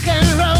rock and roll.